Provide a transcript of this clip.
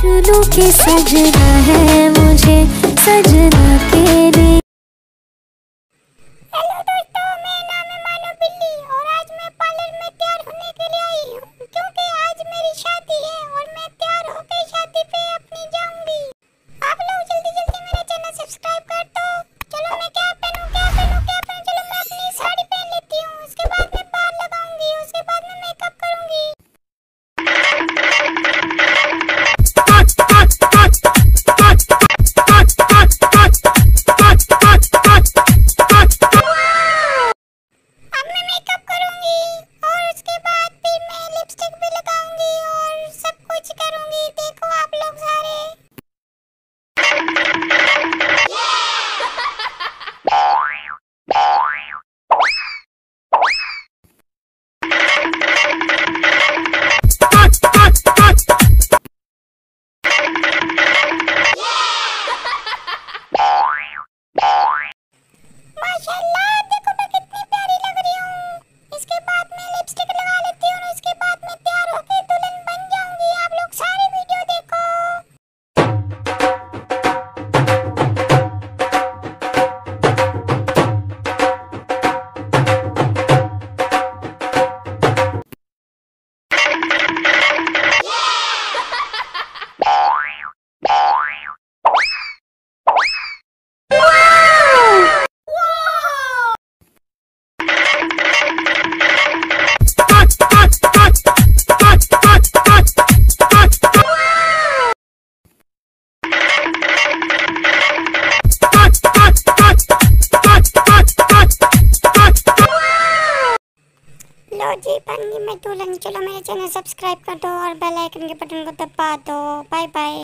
चुनू के सजना है मुझे सजना तेरे जी, पन्नी में दुल्हन चलो मेरे चैनल सब्सक्राइब कर दो और बेल आइकन के बटन को दबा दो। Bye bye.